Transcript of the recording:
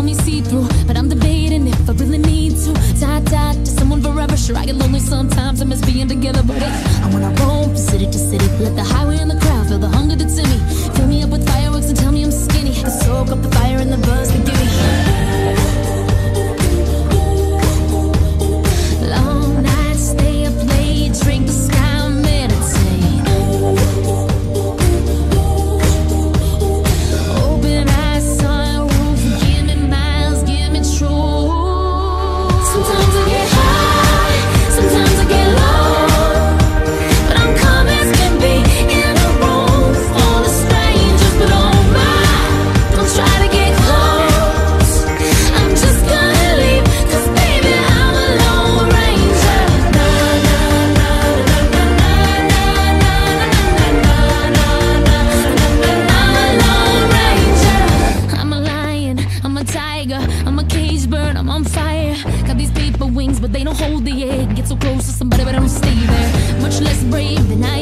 call me see-through But I'm debating if I really need to. Tie-tied to someone forever. Sure, I get lonely sometimes. I miss being together But I, I wanna roam from city to city. Let the highway and the crowd Feel the hunger that's tiger, I'm a cage bird, I'm on fire. Got these paper wings, but they don't hold the egg. Get so close to somebody, but I don't stay there. Much less brave than I